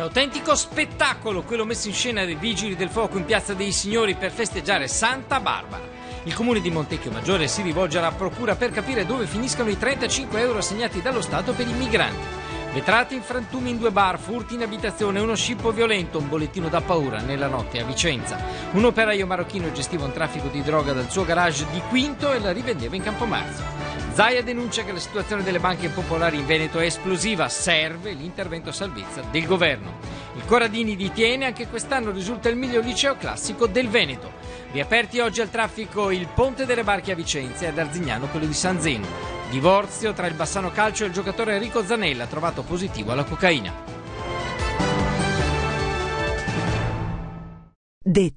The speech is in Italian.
autentico spettacolo quello messo in scena dai vigili del fuoco in Piazza dei Signori per festeggiare Santa Barbara. Il comune di Montecchio Maggiore si rivolge alla procura per capire dove finiscano i 35 euro assegnati dallo Stato per i migranti. Vetrati in frantumi in due bar, furti in abitazione, uno scippo violento, un bollettino da paura nella notte a Vicenza. Un operaio marocchino gestiva un traffico di droga dal suo garage di Quinto e la rivendeva in Campomarzo. Zaia denuncia che la situazione delle banche popolari in Veneto è esplosiva, serve l'intervento salvezza del governo. Il Corradini ditiene anche quest'anno risulta il miglior liceo classico del Veneto. Riaperti oggi al traffico il Ponte delle Barche a Vicenza e ad Arzignano quello di San Zeno. Divorzio tra il Bassano Calcio e il giocatore Enrico Zanella, trovato positivo alla cocaina. Det